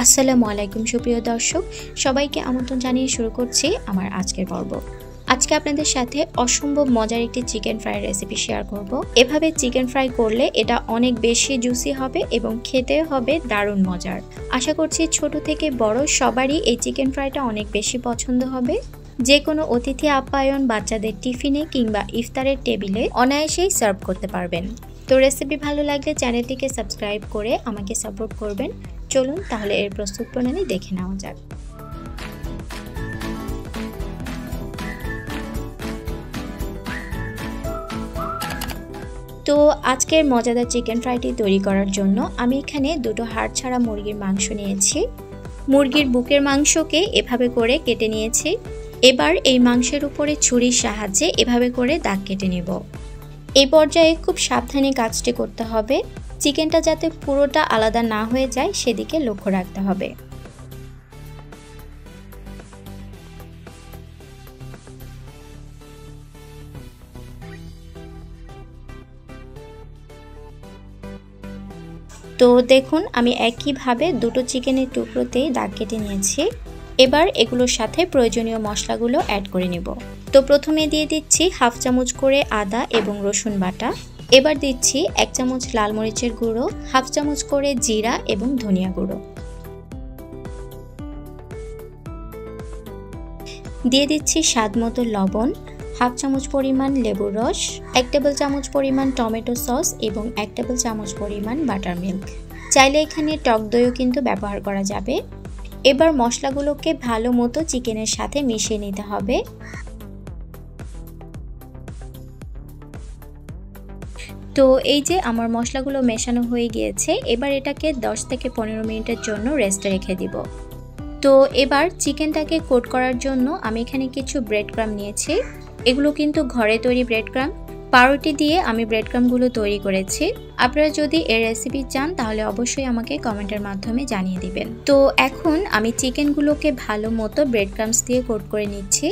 আসসালামু আলাইকুম সুপ্রিয় দর্শক, সবাইকে আমন্ত্রণ জানিয়ে শুরু করছি আমার আজকের পর্ব। আজকে আপনাদের সাথে অসম্ভব মজার একটি চিকেন ফ্রাই রেসিপি শেয়ার করব। এভাবে চিকেন ফ্রাই করলে এটা অনেক বেশি জুসি হবে এবং খেতে হবে দারুণ মজার। আশা করছি ছোট থেকে বড় সবারই এই চিকেন ফ্রাইটা অনেক বেশি পছন্দ হবে। যে কোনো অতিথি আপ্যায়ন, বাচ্চাদের টিফিনে কিংবা ইফতারের টেবিলে অনায়াসেই সার্ভ করতে পারবেন। তো রেসিপি ভালো লাগলে চ্যানেলটিকে সাবস্ক্রাইব করে আমাকে সাপোর্ট করবেন। চলুন, তাহলে এর প্রস্তুত প্রণালী দেখে নেওয়া যাক। তো আজকের মজাদার চিকেন ফ্রাইটি তৈরি করার জন্য আমি এখানে দুটো হাড় ছাড়া মুরগির মাংস নিয়েছি। মুরগির বুকের মাংসকে এভাবে করে কেটে নিয়েছি। এবার এই মাংসের উপরে ছুরির সাহায্যে এভাবে করে দাগ কেটে নেব। এই পর্যায়ে খুব সাবধানে কাজটি করতে হবে। চিকেনটা যাতে পুরোটা আলাদা না হয়ে যায়, সেদিকে লক্ষ্য রাখতে হবে। তো দেখুন, আমি একইভাবে দুটো চিকেনের টুকরোতেই দাগ কেটে নিয়েছি। এবার এগুলোর সাথে প্রয়োজনীয় মশলাগুলো অ্যাড করে নেব। তো প্রথমে দিয়ে দিচ্ছি হাফ চামচ করে আদা এবং রসুন বাটা। এবার দিচ্ছি এক চামচ লাল মরিচের গুঁড়ো, হাফ চামচ করে জিরা এবং ধনিয়া গুঁড়ো। দিয়ে দিচ্ছি স্বাদ মতো লবণ, হাফ চামচ পরিমাণ লেবুর রস, এক টেবিল চামচ পরিমাণ টমেটো সস এবং এক টেবিল চামচ পরিমাণ বাটার মিল্ক চাইলে এখানে টক দইও কিন্তু ব্যবহার করা যাবে। এবার মশলাগুলোকে ভালো মতো চিকেনের সাথে মিশিয়ে নিতে হবে। তো এই যে আমার মশলাগুলো মেশানো হয়ে গিয়েছে, এবার এটাকে 10 থেকে পনেরো মিনিটের জন্য রেস্টে রেখে দিব। তো এবার চিকেনটাকে কোট করার জন্য আমি এখানে কিছু ব্রেড ক্রাম নিয়েছি। এগুলো কিন্তু ঘরে তৈরি ব্রেড ক্রাম পাউরুটি দিয়ে আমি ব্রেড ক্রামগুলো তৈরি করেছি। আপনারা যদি এর রেসিপি চান, তাহলে অবশ্যই আমাকে কমেন্টের মাধ্যমে জানিয়ে দিবেন। তো এখন আমি চিকেনগুলোকে ভালো মতো ব্রেড ক্রামস দিয়ে কোট করে নিচ্ছি।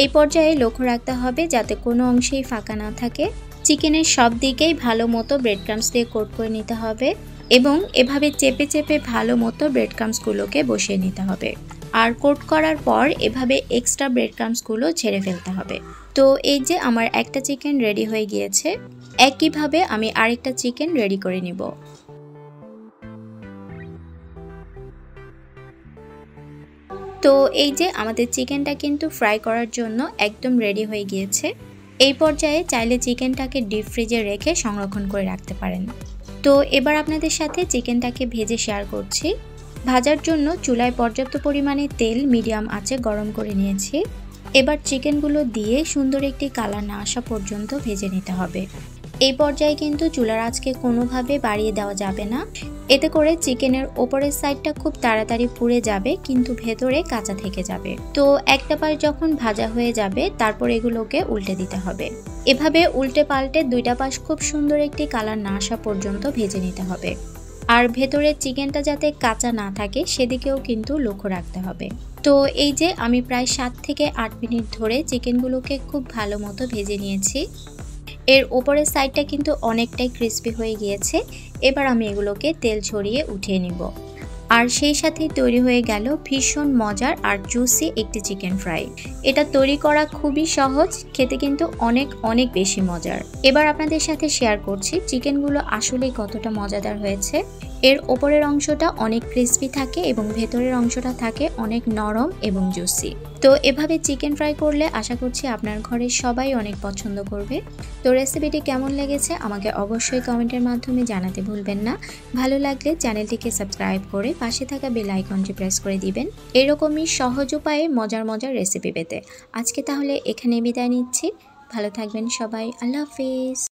এই পর্যায়ে লক্ষ্য রাখতে হবে যাতে কোনো অংশেই ফাঁকা না থাকে। চিকেনের সব দিকেই ভালো মতো ব্রেড ক্রামস দিয়ে কোট করে নিতে হবে এবং এভাবে চেপে চেপে ভালো মতো ব্রেড ক্রামসগুলোকে বসিয়ে নিতে হবে। আর কোট করার পর এভাবে এক্সট্রা ব্রেড ক্রামসগুলো ছেড়ে ফেলতে হবে। তো এই যে আমার একটা চিকেন রেডি হয়ে গিয়েছে, একইভাবে আমি আরেকটা চিকেন রেডি করে নিব। তো এই যে আমাদের চিকেনটা কিন্তু ফ্রাই করার জন্য একদম রেডি হয়ে গিয়েছে। এই পর্যায়ে চাইলে চিকেনটাকে ডিপ ফ্রিজে রেখে সংরক্ষণ করে রাখতে পারেন। তো এবার আপনাদের সাথে চিকেনটাকে ভেজে শেয়ার করছি। ভাজার জন্য চুলায় পর্যাপ্ত পরিমাণে তেল মিডিয়াম আঁচে গরম করে নিয়েছি। এবার চিকেনগুলো দিয়ে সুন্দর একটি কালার না আসা পর্যন্ত ভেজে নিতে হবে। এই পর্যায়ে কিন্তু চুলার আঁচকে কোনোভাবে বাড়িয়ে দেওয়া যাবে না। এতে করে চিকেনের ওপরের সাইডটা খুব তাড়াতাড়ি পুড়ে যাবে, কিন্তু ভেতরে কাঁচা থেকে যাবে। তো একটা পাশ যখন ভাজা হয়ে যাবে, তারপর এগুলোকে উল্টে দিতে হবে। এভাবে উল্টে পাল্টে দুইটা পাশ খুব সুন্দর একটি কালার না আসা পর্যন্ত ভেজে নিতে হবে। আর ভেতরের চিকেনটা যাতে কাঁচা না থাকে, সেদিকেও কিন্তু লক্ষ্য রাখতে হবে। তো এই যে আমি প্রায় সাত থেকে আট মিনিট ধরে চিকেনগুলোকে খুব ভালো মতো ভেজে নিয়েছি। এর ওপরের সাইডটা কিন্তু অনেকটাই ক্রিস্পি হয়ে গিয়েছে। এবার আমি এগুলোকে তেল ছড়িয়ে উঠিয়ে নিব। আর সেই সাথে তৈরি হয়ে গেল ভীষণ মজার আর জুসি একটি চিকেন ফ্রাই এটা তৈরি করা খুবই সহজ, খেতে কিন্তু অনেক অনেক বেশি মজার। এবার আপনাদের সাথে শেয়ার করছি চিকেনগুলো আসলেই কতটা মজাদার হয়েছে। এর ওপরের অংশটা অনেক ক্রিস্পি থাকে এবং ভেতরের অংশটা থাকে অনেক নরম এবং জুসি তো এভাবে চিকেন ফ্রাই করলে আশা করছি আপনার ঘরে সবাই অনেক পছন্দ করবে। তো রেসিপিটি কেমন লেগেছে আমাকে অবশ্যই কমেন্টের মাধ্যমে জানাতে ভুলবেন না। ভালো লাগলে চ্যানেলটিকে সাবস্ক্রাইব করে পাশে থাকা বেল আইকনটি প্রেস করে দিবেন। এরকমই সহজ উপায়ে মজার মজার রেসিপি পেতে। আজকে তাহলে এখানে বিদায় নিচ্ছি। ভালো থাকবেন সবাই। আল্লাহ হাফিজ।